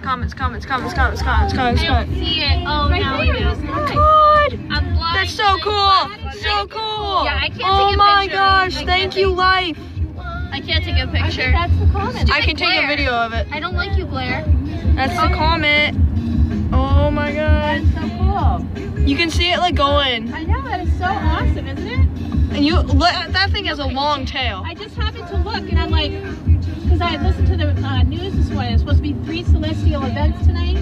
comments, comments, comments, comments, comments, comments, I comments. don't see it. Oh, now I do. God, I'm blind. that's so cool, so cool. Yeah, I can't oh take a my picture. gosh, I thank you, take- life. I can't take a picture. That's the comment. I can take a video of it. I don't like you, Blair. That's the comment. Oh my god. That's So cool. You can see it like going. I know, that is so awesome, isn't it? And you, that thing has a long tail. I just happened to look and I'm like, because I listened to the uh, news be three celestial events tonight.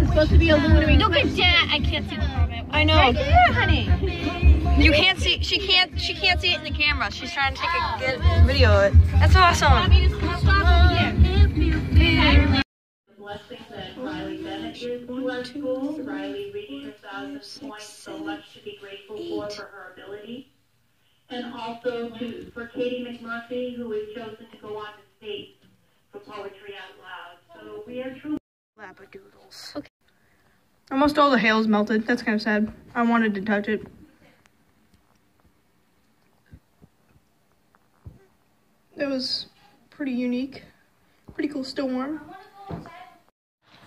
It's supposed to be a lunar Look at that. I can't see the comment. I know. Right there, honey. You can't see. She can't. She can't see it in the camera. She's trying to take a good video of it. That's I awesome. mean, it's it's off here. blessing that Riley Bennett gives to school. Riley reaching a thousand points, so much to be grateful for for her ability. And also to for Katie McMurphy, who has chosen to go on to Labradoodles. Okay. Almost all the hail's melted. That's kind of sad. I wanted to touch it. It was pretty unique. Pretty cool storm.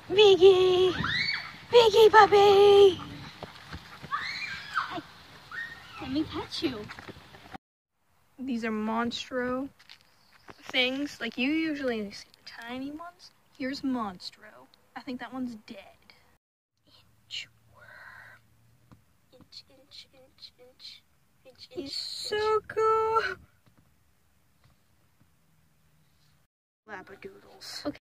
Biggie! Biggie puppy! Let me touch you. These are monstro things. Like you usually see the tiny ones. Here's monstro. I think that one's dead. Inch. Inch, inch, inch, inch. Inch, inch. He's so cool. Labradoodles. Okay.